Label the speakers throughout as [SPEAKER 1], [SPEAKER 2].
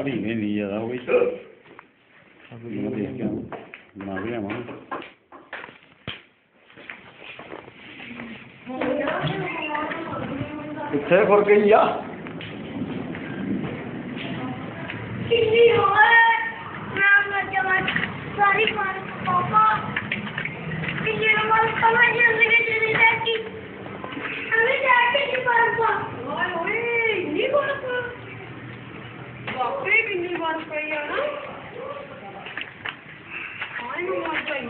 [SPEAKER 1] बाहर ही में नहीं ज़्यादा हो गई बना रहे हम कितने फुर गई या
[SPEAKER 2] पापा समझ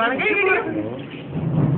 [SPEAKER 3] Parang
[SPEAKER 1] ganyan.